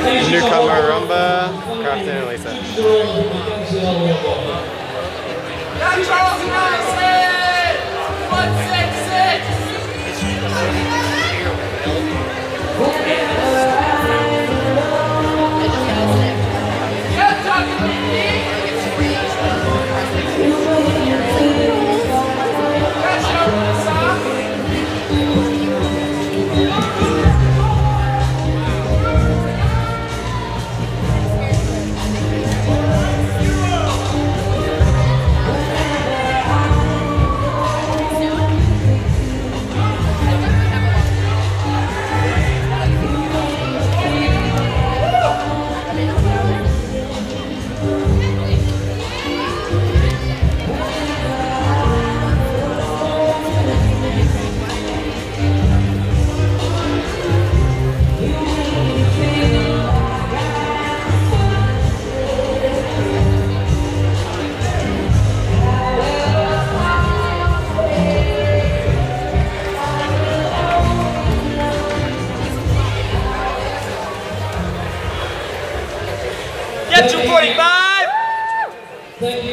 Newcomer Rumba, Crafton and Lisa. Got Charles! Got Tucker Lee! Got Charles Madison! Get 245!